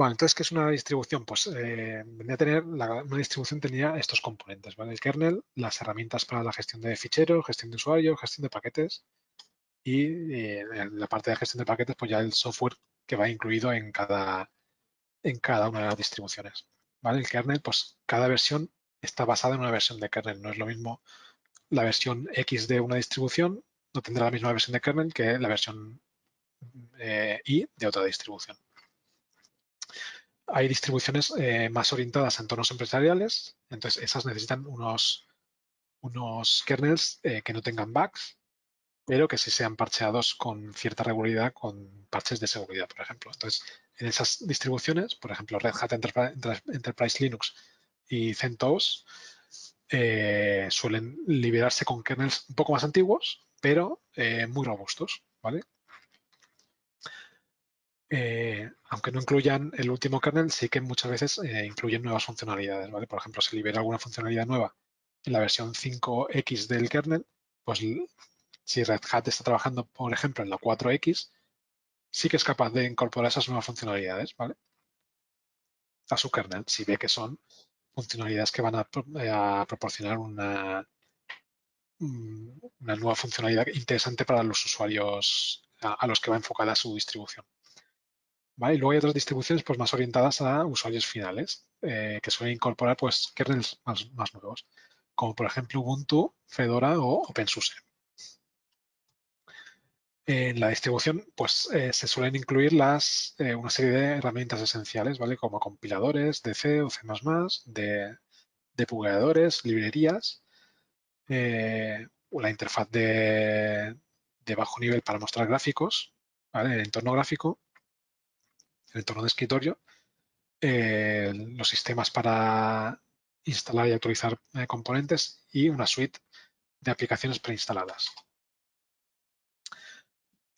Bueno, entonces, ¿qué es una distribución? Pues eh, a tener, una distribución tenía estos componentes, ¿vale? El kernel, las herramientas para la gestión de ficheros, gestión de usuarios, gestión de paquetes y eh, la parte de gestión de paquetes, pues ya el software que va incluido en cada, en cada una de las distribuciones, ¿vale? El kernel, pues cada versión está basada en una versión de kernel, no es lo mismo la versión X de una distribución, no tendrá la misma versión de kernel que la versión eh, Y de otra distribución hay distribuciones eh, más orientadas a entornos empresariales, entonces esas necesitan unos, unos kernels eh, que no tengan bugs, pero que sí sean parcheados con cierta regularidad con parches de seguridad, por ejemplo. Entonces, en esas distribuciones, por ejemplo, Red Hat Enterprise Linux y CentOS, eh, suelen liberarse con kernels un poco más antiguos, pero muy robustos, ¿vale? Eh, aunque no incluyan el último kernel, sí que muchas veces eh, incluyen nuevas funcionalidades, ¿vale? Por ejemplo, si libera alguna funcionalidad nueva en la versión 5X del kernel, pues si Red Hat está trabajando, por ejemplo, en la 4X, sí que es capaz de incorporar esas nuevas funcionalidades, ¿vale? A su kernel, si ve que son funcionalidades que van a, eh, proporcionar mm, una nueva funcionalidad interesante para los usuarios a los que va enfocada su distribución. Y luego hay otras distribuciones pues, más orientadas a usuarios finales, eh, que suelen incorporar pues, kernels más, nuevos, como por ejemplo Ubuntu, Fedora o OpenSUSE. En la distribución pues, eh, se suelen incluir las, eh, una serie de herramientas esenciales, ¿vale? como compiladores de C o C++, de depuradores, librerías, la interfaz de, bajo nivel para mostrar gráficos, el entorno gráfico, el entorno de escritorio, eh, los sistemas para instalar y actualizar eh, componentes y una suite de aplicaciones preinstaladas.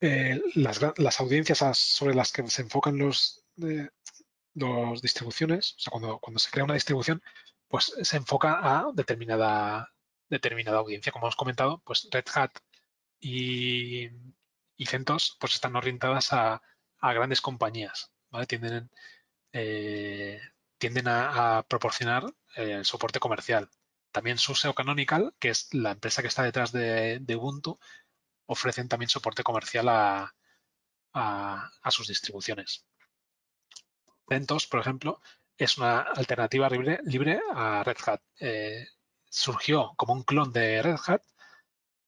Eh, las, audiencias sobre las que se enfocan los, los distribuciones, o sea, cuando, cuando se crea una distribución, pues se enfoca a determinada, determinada audiencia. Como hemos comentado, pues Red Hat y, y CentOS pues están orientadas a, a grandes compañías. Tienden, eh, tienden a, proporcionar eh, soporte comercial. También SUSE Canonical, que es la empresa que está detrás de, Ubuntu, ofrecen también soporte comercial a, sus distribuciones. CentOS, por ejemplo, es una alternativa libre, a Red Hat. Eh, surgió como un clon de Red Hat,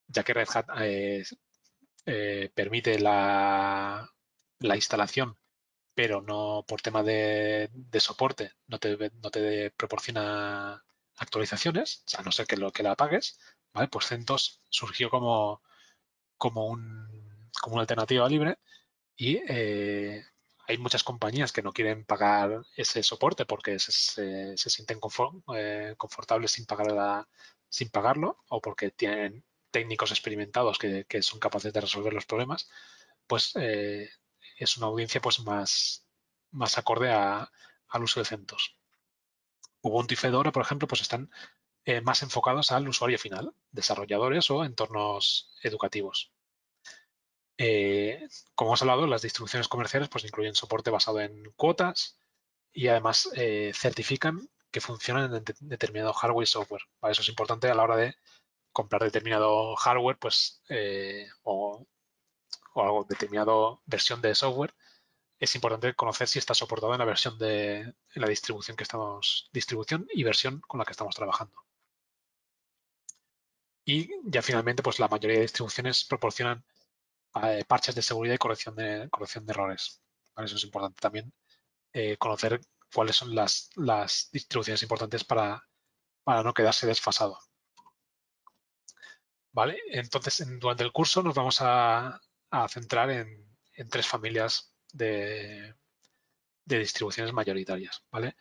ya que Red Hat permite la, la, instalación pero no por tema de, soporte, no te, no te, proporciona actualizaciones, a no ser que lo que la pagues, ¿vale? Pues CentOS surgió como, como, un, como una alternativa libre y eh, hay muchas compañías que no quieren pagar ese soporte porque se, se, sienten eh, confortables sin, pagar sin pagarlo o porque tienen técnicos experimentados que, que, son capaces de resolver los problemas, pues eh, es una audiencia pues más, más acorde al uso de CentOS. Ubuntu y Fedora, por ejemplo, pues están eh, más enfocados al usuario final, desarrolladores o entornos educativos. Eh, como hemos hablado, las distribuciones comerciales pues incluyen soporte basado en cuotas y además eh, certifican que funcionan en determinado hardware y software. Eso es importante a la hora de comprar determinado hardware pues, o o algo determinada versión de software, es importante conocer si está soportado en la versión de en la distribución que estamos, distribución y versión con la que estamos trabajando. Y ya finalmente, pues la mayoría de distribuciones proporcionan eh, parches de seguridad y corrección de, corrección de errores. Eso es importante también eh, conocer cuáles son las, las distribuciones importantes para, para no quedarse desfasado. ¿Vale? Entonces, durante el curso nos vamos a, a centrar en, tres familias de, distribuciones mayoritarias, ¿vale?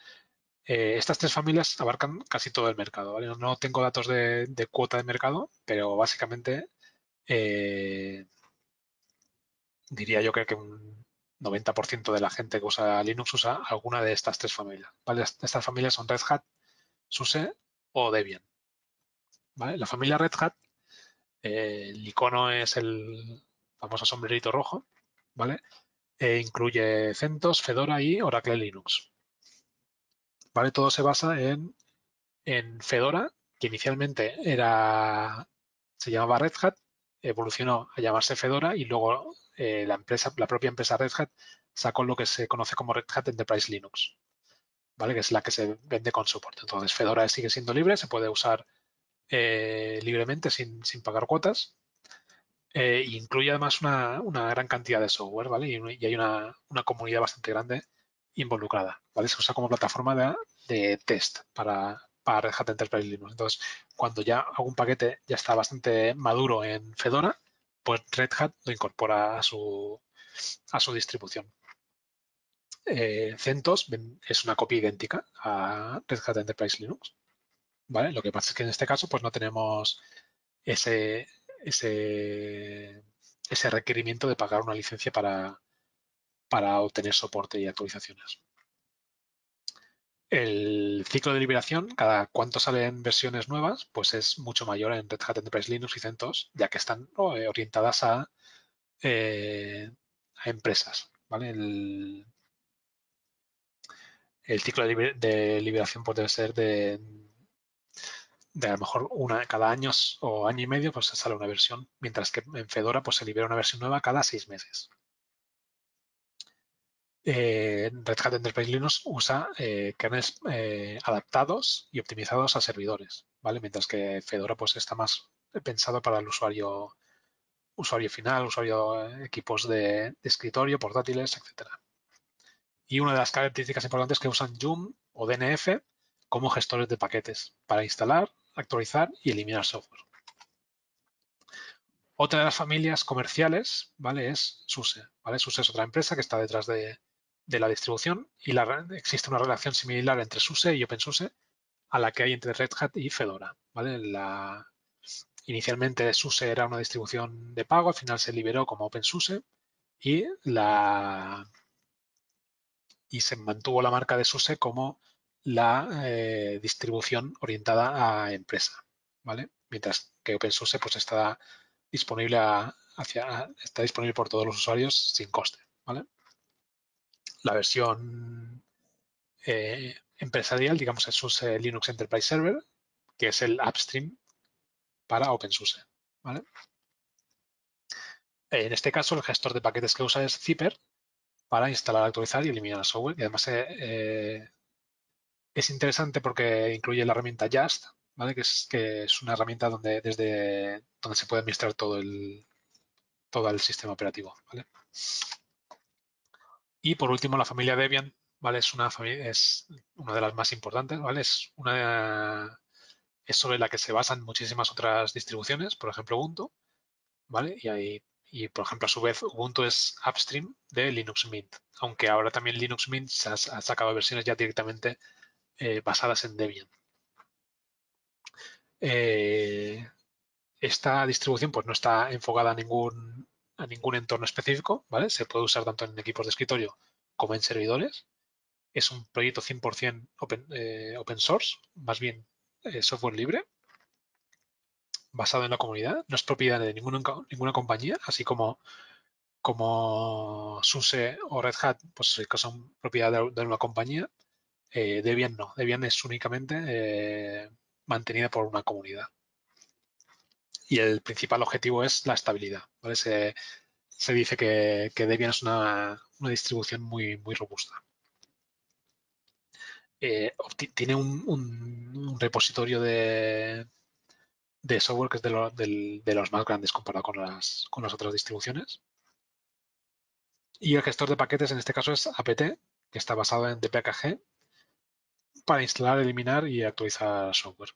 Eh, estas tres familias abarcan casi todo el mercado, No tengo datos de, cuota de mercado, pero básicamente eh, diría yo que, un 90% de la gente que usa Linux usa alguna de estas tres familias, Estas familias son Red Hat, SUSE o Debian, La familia Red Hat, eh, el icono es el, famoso sombrerito rojo, ¿vale? E incluye CentOS, Fedora y Oracle Linux. ¿Vale? Todo se basa en, en Fedora, que inicialmente era, se llamaba Red Hat, evolucionó a llamarse Fedora y luego eh, la empresa, la propia empresa Red Hat sacó lo que se conoce como Red Hat Enterprise Linux, ¿vale? Que es la que se vende con soporte. Entonces, Fedora sigue siendo libre, se puede usar eh, libremente sin, sin, pagar cuotas. Eh, incluye además una, una, gran cantidad de software, ¿vale? Y, hay una, una, comunidad bastante grande involucrada, ¿vale? Se usa como plataforma de, de test para, para Red Hat Enterprise Linux. Entonces, cuando ya algún paquete ya está bastante maduro en Fedora, pues Red Hat lo incorpora a su, a su distribución. Eh, CentOS es una copia idéntica a Red Hat Enterprise Linux. ¿vale? Lo que pasa es que en este caso pues no tenemos ese, ese, ese requerimiento de pagar una licencia para, para obtener soporte y actualizaciones. El ciclo de liberación, cada cuánto salen versiones nuevas, pues es mucho mayor en Red Hat Enterprise Linux y CentOS, ya que están eh, orientadas a, eh, a empresas. ¿vale? El, el ciclo de, liberación puede ser de, de a lo mejor una cada año o año y medio pues se sale una versión, mientras que en Fedora pues se libera una versión nueva cada seis meses. Eh, Red Hat Enterprise Linux usa eh, kernels eh, adaptados y optimizados a servidores, ¿vale? Mientras que Fedora pues está más pensado para el usuario usuario final, usuario equipos de, escritorio, portátiles, etc. Y una de las características importantes es que usan Joom o DNF como gestores de paquetes para instalar, actualizar y eliminar software. Otra de las familias comerciales, ¿vale? Es SUSE, ¿vale? SUSE es otra empresa que está detrás de, la distribución y existe una relación similar entre SUSE y OpenSUSE a la que hay entre Red Hat y Fedora, ¿vale? Inicialmente SUSE era una distribución de pago, al final se liberó como OpenSUSE y la y se mantuvo la marca de SUSE como la eh, distribución orientada a empresa, ¿vale? Mientras que OpenSUSE pues está disponible hacia, está disponible por todos los usuarios sin coste, ¿vale? La versión eh, empresarial, digamos, es SUSE Linux Enterprise Server, que es el upstream para OpenSUSE, ¿vale? En este caso, el gestor de paquetes que usa es Zipper para instalar, actualizar y eliminar el software. Y además eh es interesante porque incluye la herramienta Just, ¿vale? que, es, que es una herramienta donde, desde, donde se puede administrar todo el, todo el sistema operativo. ¿vale? Y por último, la familia Debian ¿vale? es, una familia, es una de las más importantes. ¿vale? Es, una, es sobre la que se basan muchísimas otras distribuciones, por ejemplo Ubuntu. ¿vale? Y, hay, y por ejemplo, a su vez, Ubuntu es upstream de Linux Mint, aunque ahora también Linux Mint se ha sacado versiones ya directamente eh, basadas en Debian. Eh, esta distribución pues, no está enfocada a ningún, a ningún entorno específico, ¿vale? Se puede usar tanto en equipos de escritorio como en servidores. Es un proyecto 100% open, eh, open, source, más bien software libre, basado en la comunidad. No es propiedad de ninguna, ninguna compañía, así como, como SUSE o Red Hat, pues que son propiedad de una compañía. Eh, Debian no, Debian es únicamente eh, mantenida por una comunidad. Y el principal objetivo es la estabilidad. Se, se, dice que, Debian es una, distribución muy, muy robusta. Eh, tiene un, repositorio de, software que es de, lo, de, de, los más grandes comparado con las, con las otras distribuciones. Y el gestor de paquetes en este caso es apt, que está basado en DPKG para instalar, eliminar y actualizar software.